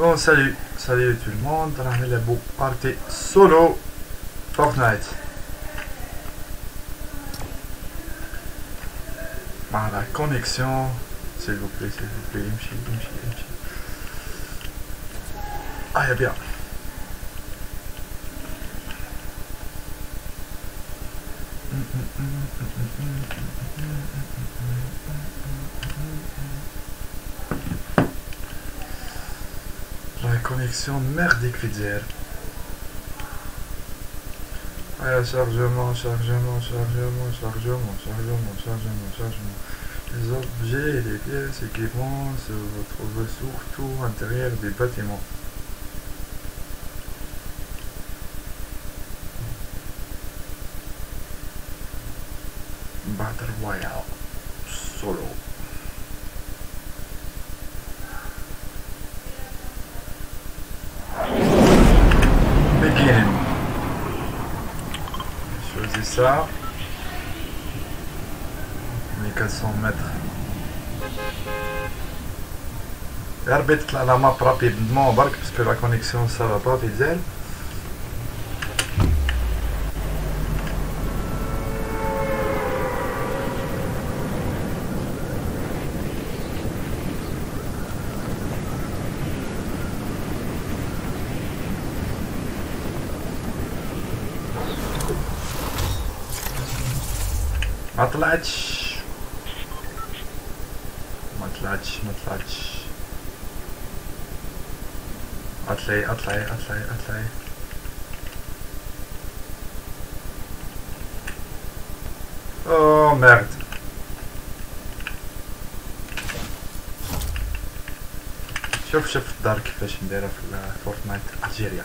Bon salut, salut tout le monde, on la beau partie solo Fortnite. La connexion, s'il vous plaît, s'il vous plaît, imchi, imchi, imchi. Ah, bien. La connexion merdique Fidzer. Ah, chargement, chargement, chargement, chargement, chargement, chargement, chargement. Les objets et les pièces équipements se retrouvent surtout à l'intérieur des bâtiments. Battle Royale bien. Je faisais ça. On est 400 mètres. Herbet la mappe rapidement en barque parce que la connexion ça va pas, Fidel. ما طلعتش. ما طلعتش ما طلعتش. اطلعي اطلعي اطلعي اطلعي أوه merde شوف شوف الدار كيفاش نديرها في Fortnite Algeria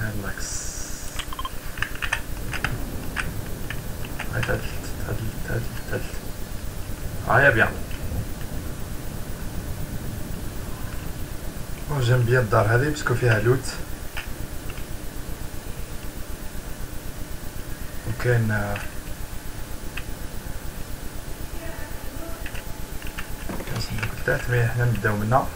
هيرلاكس هاي تعدلت تعدلت تعدلت تعدلت هاي بيان جيم بيان الدار هذه باسكو فيها لوت وكاين كاين صندوق تحت مي حنا نبداو منها.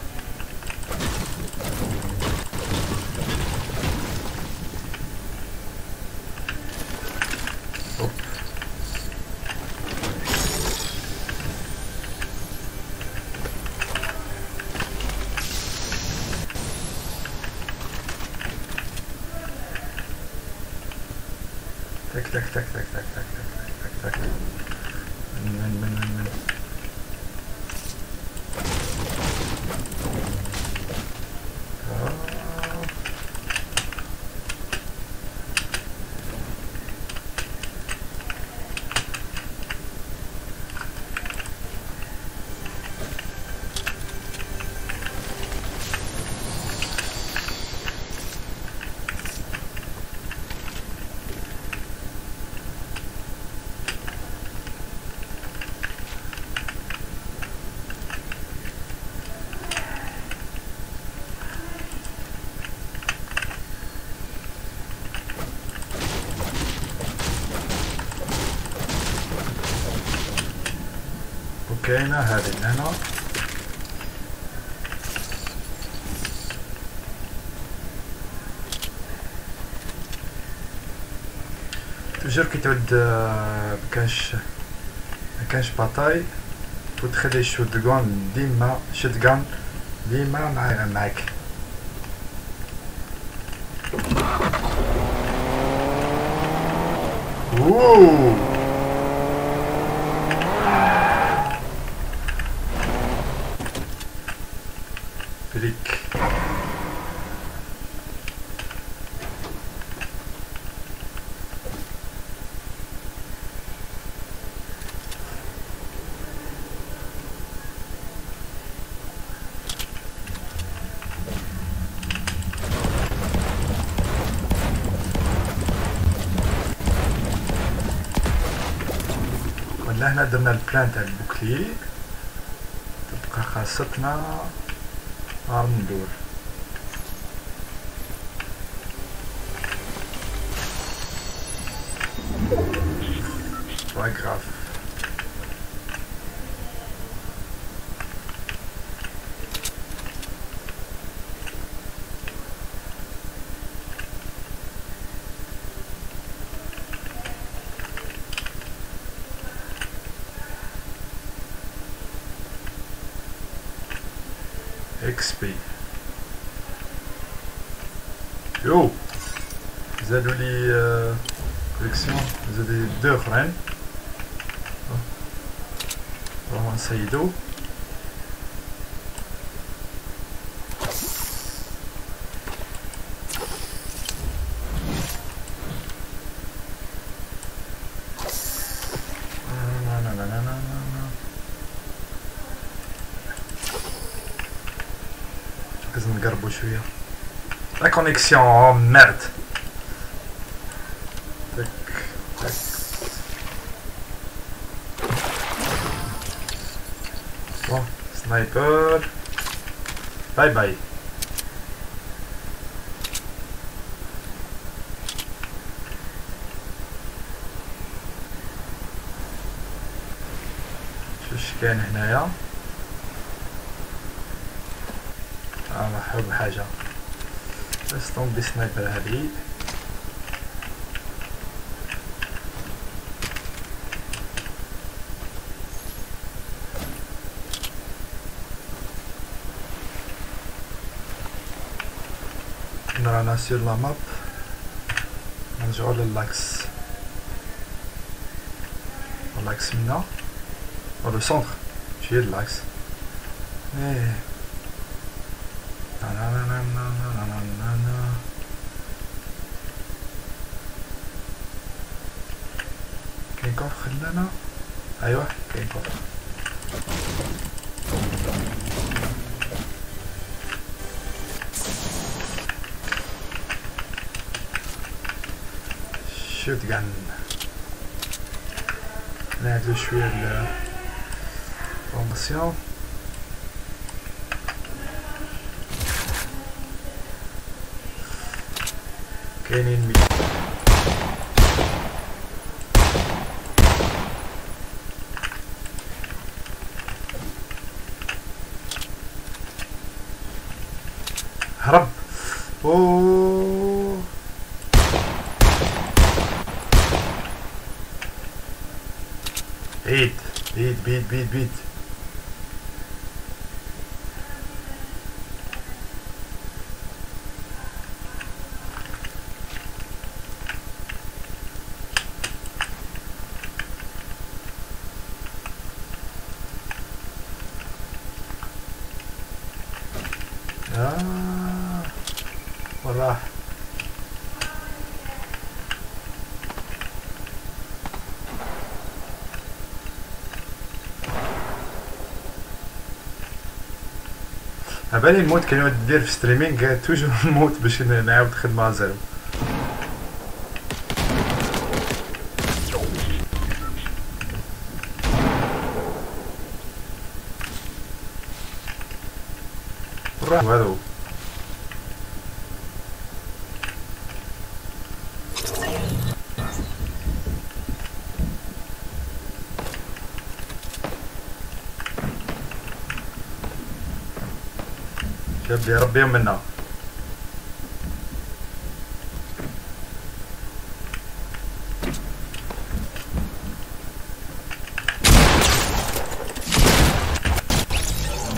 Arena had it now. Toujours qu'il y a de cache bataille, pour traiter les shotguns, Dima, shotgun, Dima, Mike, Ooh! لهنا درنا البلان تاع البوكلي. تبقى خاصتنا. نهار XP. Yo! Vous les euh, collections, vous avez deux rennes. Hein? Vraiment, ça y est. faut. La connexion, oh merde. Bon, sniper. Bye bye. Je suis أنا حب حاجة. استون دي سنايبر هذه. رانا سير لا ماب. نرجعو للاكس لاكس منا. لو سونتر. شي هي إيه. كيك اوف خلانا؟ أيوه كيك اوف شوت جن. نعدل شوية البومبسيون كاينين هرب أو بيت بيت بيت بيت بيت عبالي الموت كل ما ندير في streaming toujours الموت باش نعاود خدمة zéro وهذا شبي يا ربي يمنا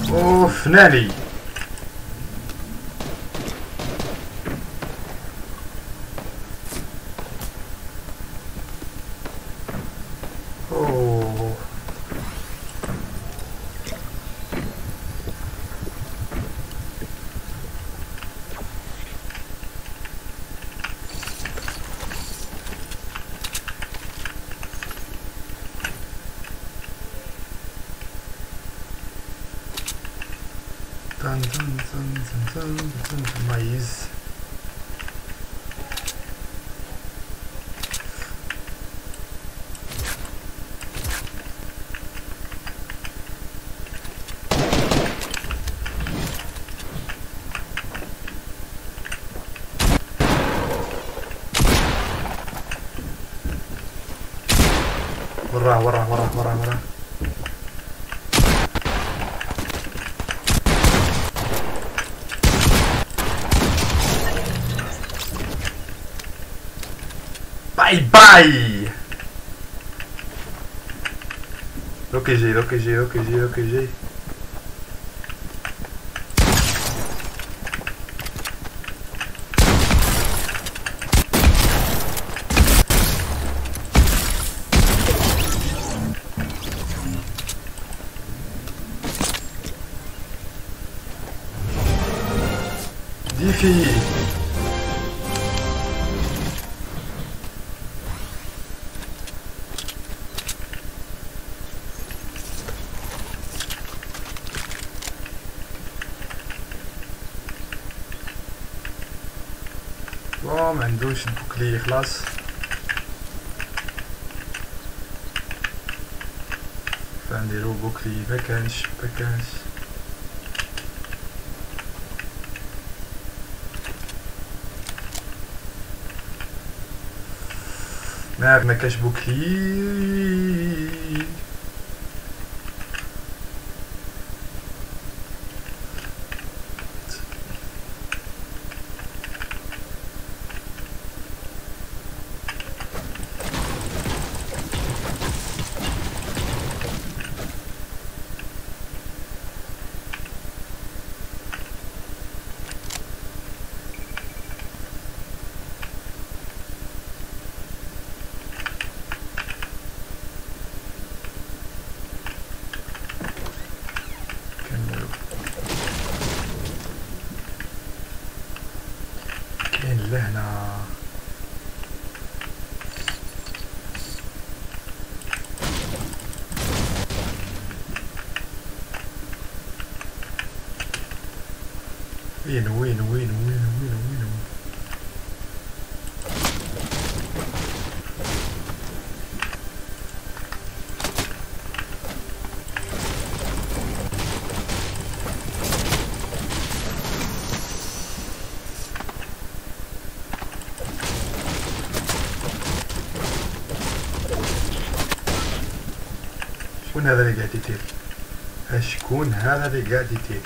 أوف نالي. Maíz. Warah, warah, warah, warah, warah. Ai! Daquele jeito, daquele jeito, daquele jeito. بون ما عندوش البوكلي خلاص فنديرو بوكلي مكانش مكانش ما ما كاش بوكلي كاين شكون هذا اللي قاعد ها شكون هذا اللي قاعد يتيري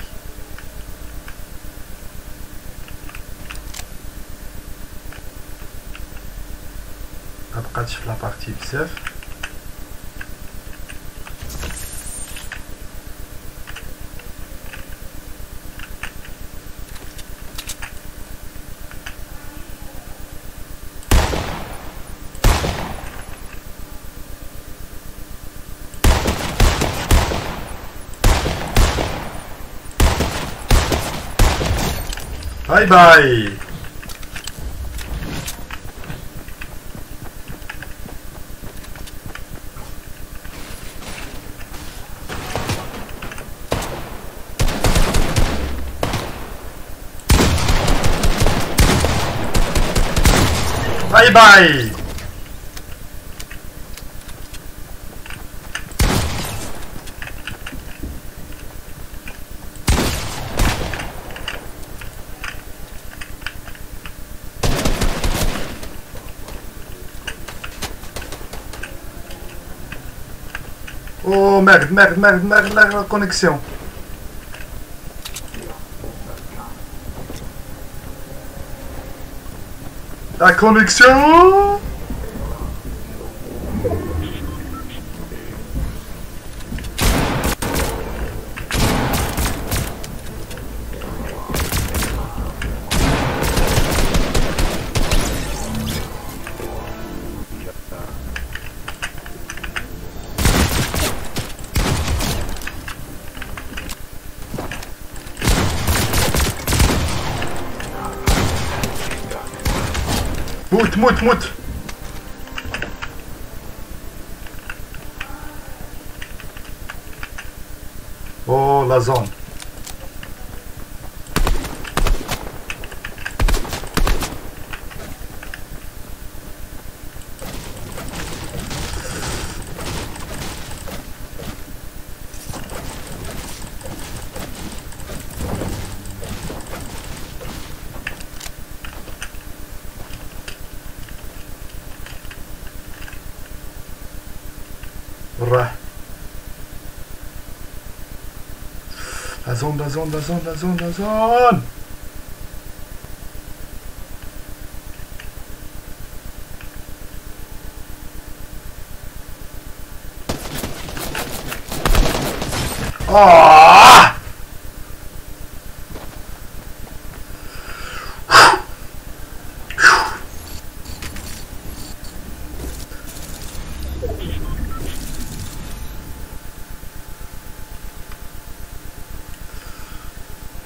ما بقاتش في لابارتي بزاف. Bye bye. Bye bye. Merde, merde, merde, merde, la connexion. La connexion Mout, mout, mout. Oh, la zone. Kurwa. Person, Person, Person, Person, Person! Oh!